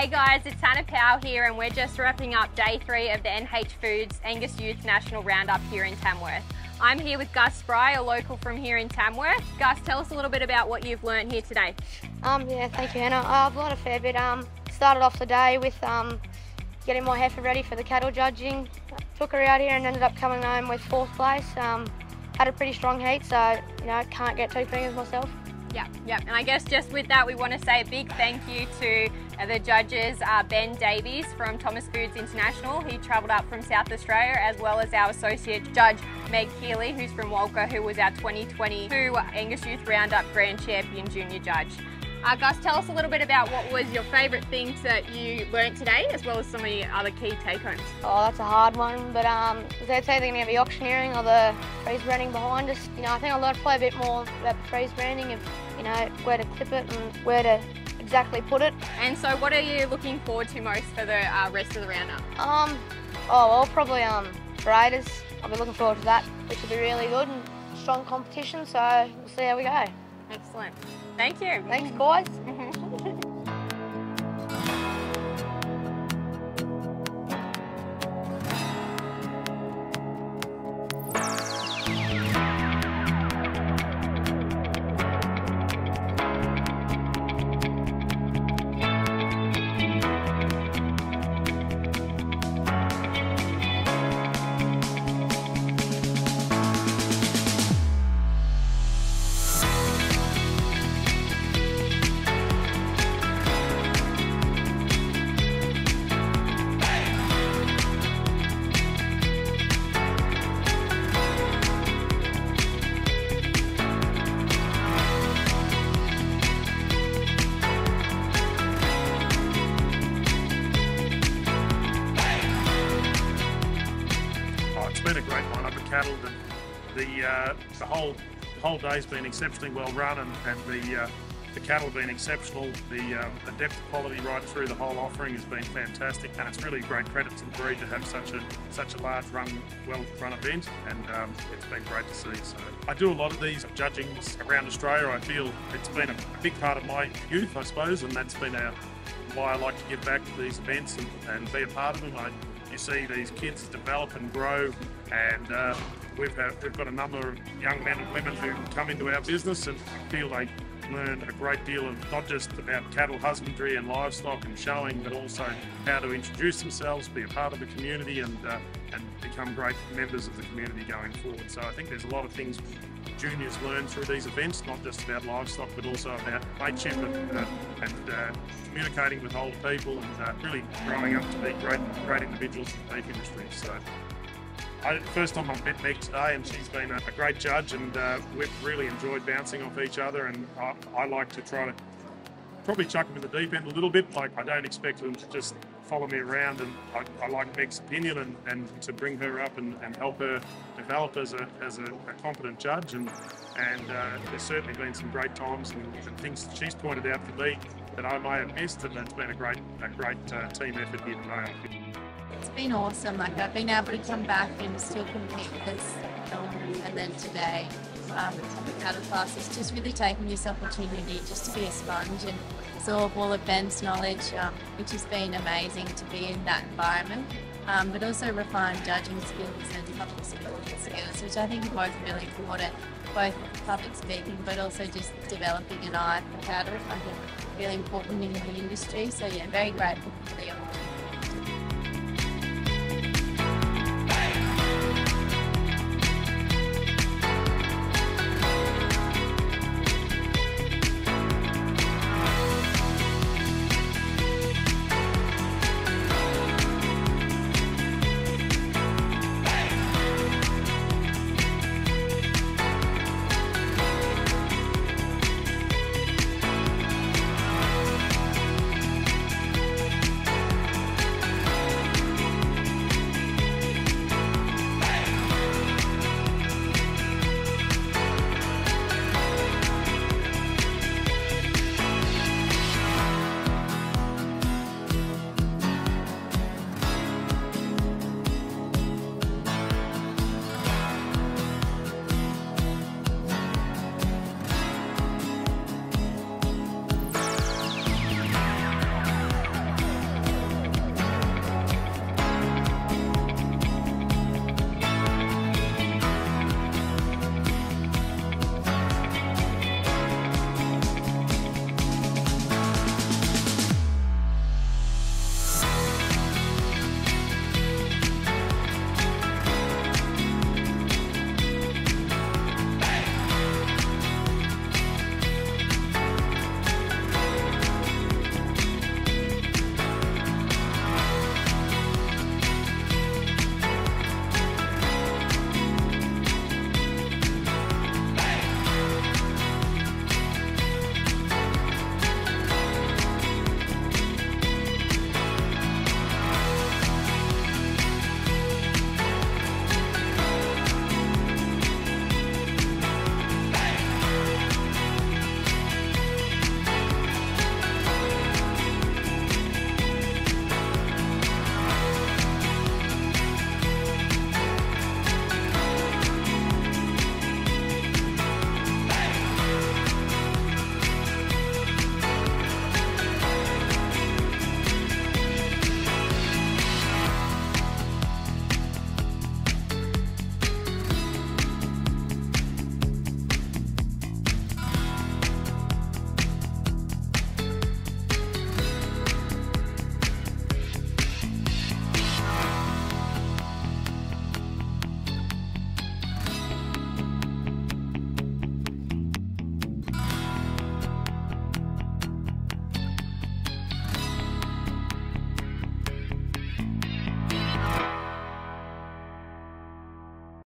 Hey guys, it's Hannah Powell here and we're just wrapping up day three of the NH Foods Angus Youth National Roundup here in Tamworth. I'm here with Gus Spry, a local from here in Tamworth. Gus, tell us a little bit about what you've learned here today. Um, yeah, thank you, Hannah. Uh, I've learned a fair bit. Um, started off the day with um, getting my heifer ready for the cattle judging. Took her out here and ended up coming home with fourth place. Um, had a pretty strong heat, so you know can't get two fingers myself. Yeah, yeah, and I guess just with that, we want to say a big thank you to the judges, are Ben Davies from Thomas Foods International. He travelled up from South Australia, as well as our associate judge, Meg Keeley, who's from Walcha, who was our 2022 Angus Youth Roundup Grand Champion Junior Judge. Uh, Gus, tell us a little bit about what was your favourite things that you learnt today, as well as some of your other key take-homes. Oh, that's a hard one, but um, they'd say they're going to be auctioneering or the freeze branding behind us. You know, I think I learned probably a bit more about the freeze branding and, you know, where to clip it and where to exactly put it. And so what are you looking forward to most for the uh, rest of the roundup? Um, oh, well, probably um, Raiders. I'll be looking forward to that, which will be really good and strong competition, so we'll see how we go. Excellent. Thank you. Thanks, boys. It's been a great lineup of cattle. The the, uh, the whole the whole day's been exceptionally well run, and, and the uh, the cattle have been exceptional. The um, the depth of quality right through the whole offering has been fantastic, and it's really a great credit to the breed to have such a such a large run, well run event, and um, it's been great to see. So I do a lot of these judgings around Australia. I feel it's been a big part of my youth, I suppose, and that's been why I like to give back to these events and, and be a part of them. I, you see these kids develop and grow, and uh, we've, we've got a number of young men and women who come into our business and feel they learn a great deal of not just about cattle husbandry and livestock and showing, but also how to introduce themselves, be a part of the community, and uh, and become great members of the community going forward. So I think there's a lot of things juniors learn through these events, not just about livestock, but also about mateship and, uh, and uh, communicating with older people and uh, really growing up to be great, great individuals in the beef industry. So, I, first time I've met Meg today, and she's been a, a great judge, and uh, we've really enjoyed bouncing off each other. And I, I like to try to probably chuck them in the deep end a little bit. Like I don't expect them to just follow me around, and I, I like Meg's opinion and, and to bring her up and, and help her develop as a as a, a competent judge. And and uh, there's certainly been some great times and, and things she's pointed out for me that I may have missed, and it's been a great a great uh, team effort here today. It's been awesome. Like I've been able to come back and still compete with this, and then today, um, the cattle class has just really taken this opportunity just to be a sponge and absorb all of Ben's knowledge, um, which has been amazing to be in that environment. Um, but also refine judging skills and public speaking skills, which I think are both really important, both public speaking, but also just developing an eye for cattle. I think really important in the industry. So yeah, very grateful for the opportunity.